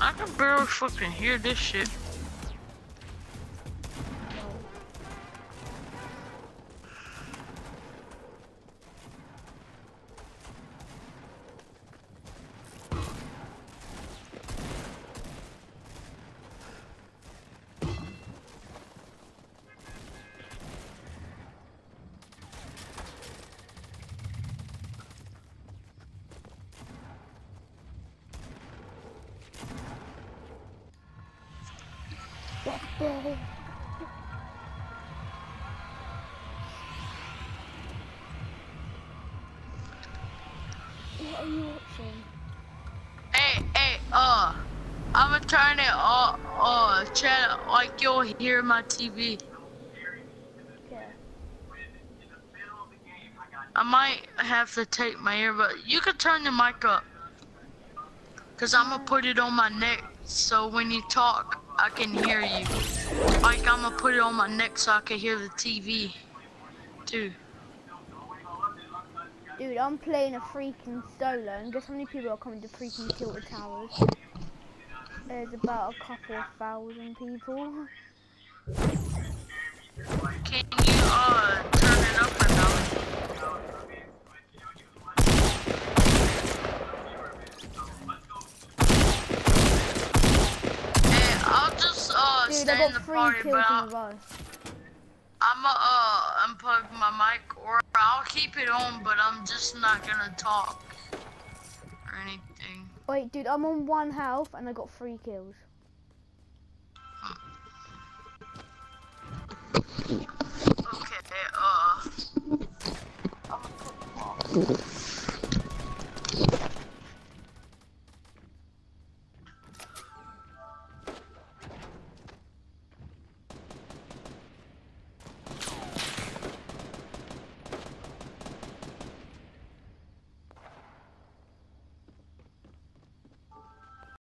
I can barely fucking hear this shit. What are you watching? Hey, hey, uh, I'ma turn it uh, channel, like you'll hear my TV. Yeah. I might have to take my ear, but you can turn the mic up. Cause I'ma put it on my neck, so when you talk, I can hear you. Mike, I'ma put it on my neck so I can hear the TV, too. Dude, I'm playing a freaking solo, and guess how many people are coming to freaking Tilted Towers? There's about a couple of thousand people. Can you, uh, turn it up or no? Hey, I'll just, Dude, I stay in got the three party, kills in I'll, a row. I'm uh, uh unplug my mic or I'll keep it on, but I'm just not gonna talk or anything. Wait, dude, I'm on one health, and I got three kills. Okay, uh.